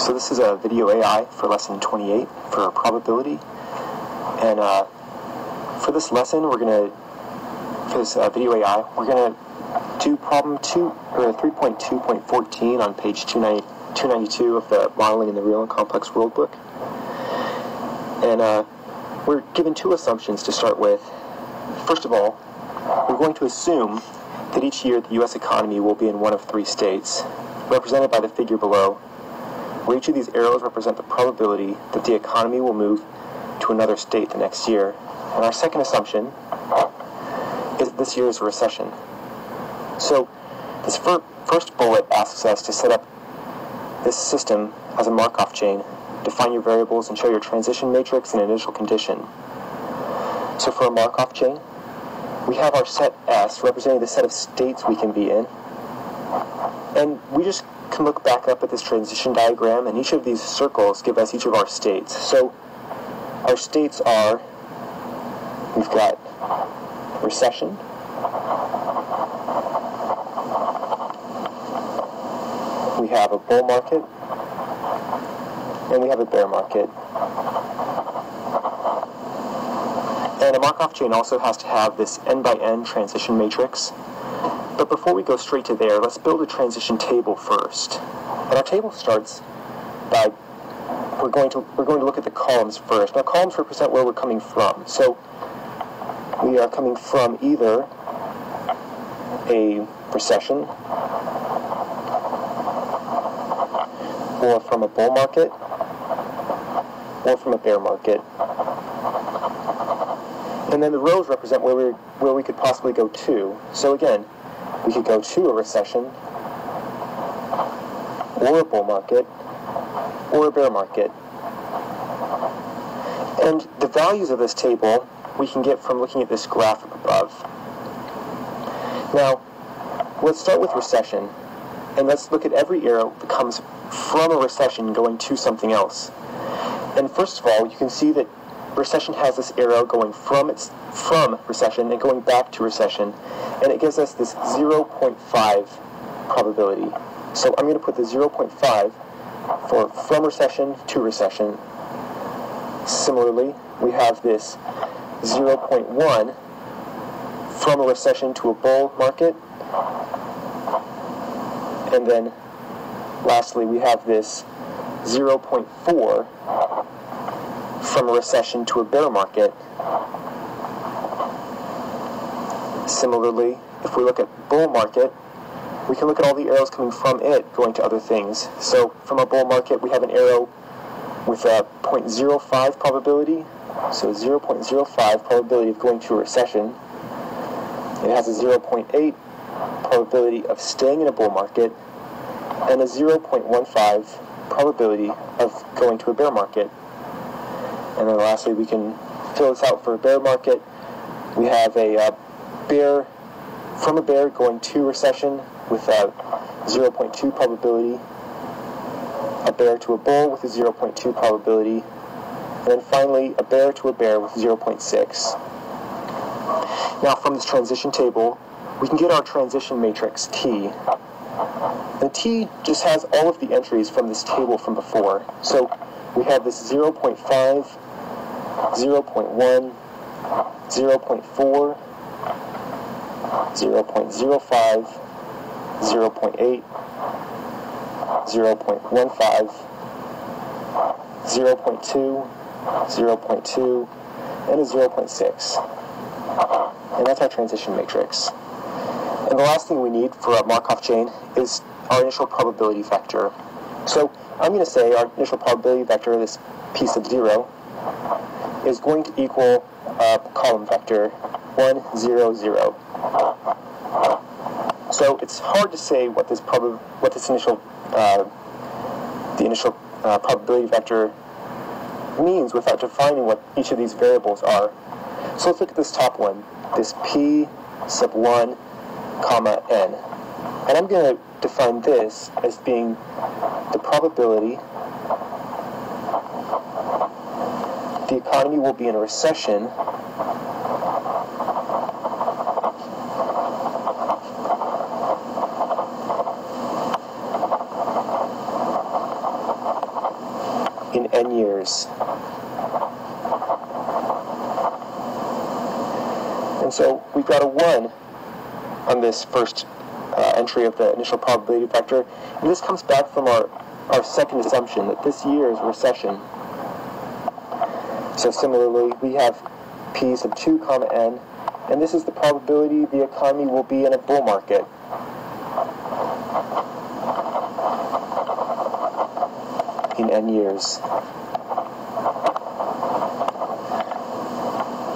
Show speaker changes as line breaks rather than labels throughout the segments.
So this is a video AI for lesson 28 for probability. And uh, for this lesson, we're going to, for this uh, video AI, we're going to do problem 2, or 3.2.14 on page 290, 292 of the Modeling in the Real and Complex World book. And uh, we're given two assumptions to start with. First of all, we're going to assume that each year the U.S. economy will be in one of three states, represented by the figure below, where each of these arrows represent the probability that the economy will move to another state the next year. And our second assumption is that this year is a recession. So this fir first bullet asks us to set up this system as a Markov chain, define your variables, and show your transition matrix and initial condition. So for a Markov chain, we have our set S representing the set of states we can be in. And we just can look back up at this transition diagram, and each of these circles give us each of our states. So our states are, we've got recession, we have a bull market, and we have a bear market. And a Markov chain also has to have this n by n transition matrix. But before we go straight to there, let's build a transition table first. And our table starts by we're going to we're going to look at the columns first. Now columns represent where we're coming from. So we are coming from either a recession or from a bull market or from a bear market. And then the rows represent where we where we could possibly go to. So again, we could go to a recession or a bull market or a bear market. And the values of this table we can get from looking at this graph above. Now, let's start with recession, and let's look at every arrow that comes from a recession going to something else. And first of all, you can see that recession has this arrow going from its from recession and going back to recession, and it gives us this 0.5 probability. So I'm going to put the 0.5 for from recession to recession. Similarly, we have this 0.1 from a recession to a bull market. And then lastly, we have this 0.4 from a recession to a bear market. Similarly, if we look at bull market, we can look at all the arrows coming from it going to other things. So from a bull market, we have an arrow with a 0.05 probability, so 0.05 probability of going to a recession. It has a 0.8 probability of staying in a bull market, and a 0.15 probability of going to a bear market. And then lastly, we can fill this out for a bear market. We have a uh, bear from a bear going to recession with a 0.2 probability, a bear to a bull with a 0.2 probability, and then finally a bear to a bear with 0.6. Now from this transition table, we can get our transition matrix T. And T just has all of the entries from this table from before. So we have this 0.5, 0.1, 0.4, 0.05, 0.8, 0.15, 0.2, 0.2, and a 0.6. And that's our transition matrix. And the last thing we need for a Markov chain is our initial probability vector. So I'm going to say our initial probability vector, this p sub 0, is going to equal a column vector 1, 0, 0. So it's hard to say what this prob what this initial uh, the initial uh, probability vector means without defining what each of these variables are. So let's look at this top one, this p sub 1 comma n. And I'm going to define this as being the probability the economy will be in a recession in n years. And so we've got a 1 on this first uh, entry of the initial probability vector. And this comes back from our, our second assumption that this year is recession. So similarly, we have p sub 2 comma n, and this is the probability the economy will be in a bull market. in n years.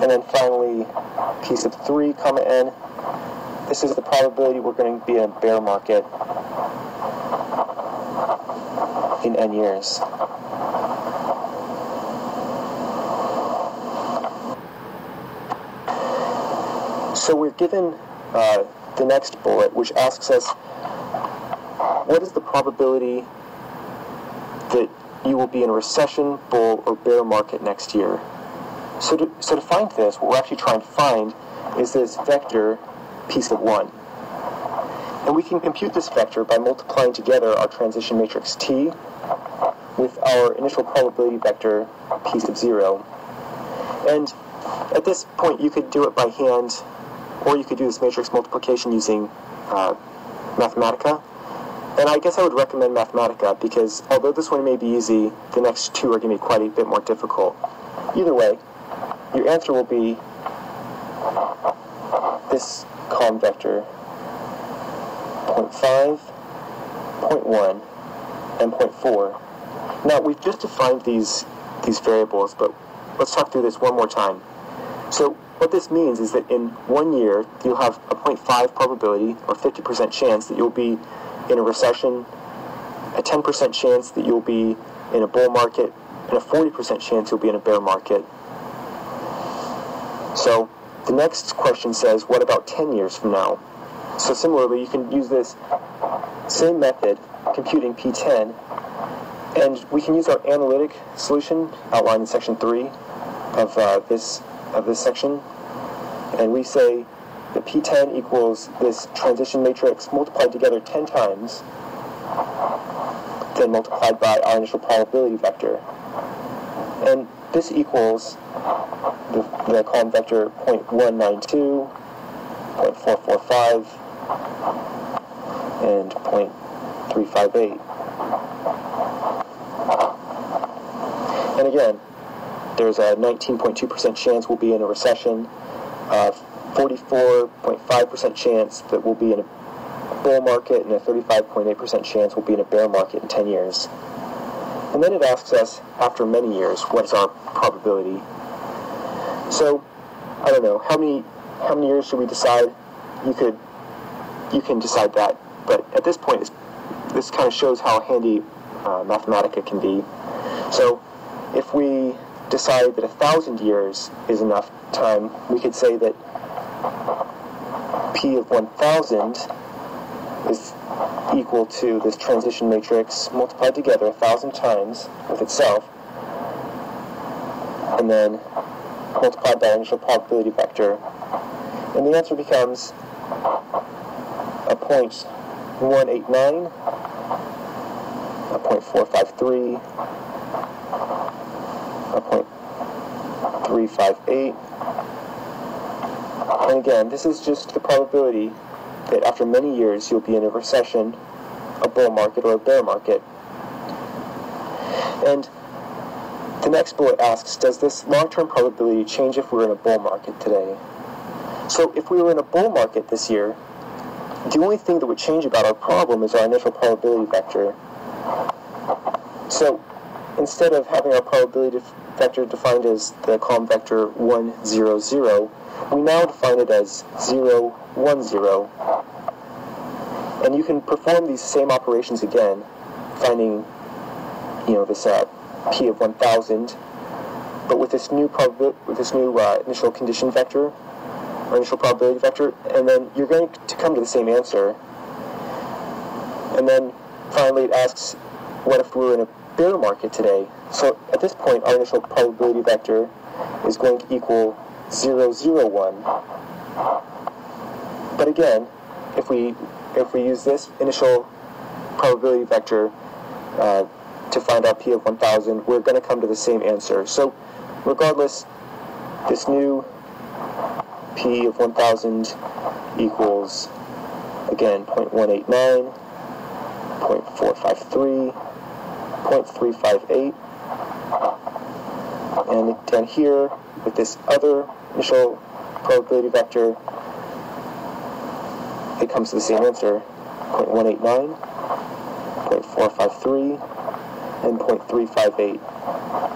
And then finally, p sub 3 comma n, this is the probability we're going to be in a bear market in n years. So we're given uh, the next bullet, which asks us, what is the probability that you will be in a recession, bull, or bear market next year? So to, so to find this, what we're actually trying to find is this vector p sub 1. And we can compute this vector by multiplying together our transition matrix T with our initial probability vector p sub 0. And at this point, you could do it by hand or you could do this matrix multiplication using uh, Mathematica. And I guess I would recommend Mathematica because although this one may be easy, the next two are going to be quite a bit more difficult. Either way, your answer will be this column vector 0.5, 0.1, and 0.4. Now, we've just defined these, these variables, but let's talk through this one more time. What this means is that in one year, you'll have a 0.5 probability, or 50% chance, that you'll be in a recession, a 10% chance that you'll be in a bull market, and a 40% chance you'll be in a bear market. So the next question says, what about 10 years from now? So similarly, you can use this same method, computing P10, and we can use our analytic solution outlined in section 3 of uh, this of this section and we say the P10 equals this transition matrix multiplied together 10 times, then multiplied by our initial probability vector. And this equals the, the column vector 0.192, 0.445, and 0.358. And again, there's a 19.2% chance we'll be in a recession, uh, 44.5% chance that we'll be in a bull market and a 35.8% chance we'll be in a bear market in 10 years. And then it asks us, after many years, what is our probability? So, I don't know, how many how many years should we decide? You could you can decide that, but at this point, this kind of shows how handy uh, Mathematica can be. So, if we decide that a thousand years is enough time, we could say that P of 1000 is equal to this transition matrix multiplied together a thousand times with itself, and then multiplied by initial probability vector. And the answer becomes a point 189, a point 453, a point 358, and again, this is just the probability that after many years you'll be in a recession, a bull market, or a bear market. And the next bullet asks, does this long-term probability change if we're in a bull market today? So if we were in a bull market this year, the only thing that would change about our problem is our initial probability vector. So instead of having our probability vector defined as the column vector 1, 0, 0, we now define it as 0, 1, 0. And you can perform these same operations again, finding, you know, this uh, p of 1000, but with this new with this new uh, initial condition vector, or initial probability vector, and then you're going to come to the same answer. And then finally it asks, what if we were in a bear market today? So at this point, our initial probability vector is going to equal 0, 0, 1. But again, if we if we use this initial probability vector uh, to find out p of 1000, we're going to come to the same answer. So regardless, this new p of 1000 equals, again, 0.189, 0.453, 0.358, and down here, with this other initial probability vector, it comes to the same answer, 0.189, 0.453, and 0.358.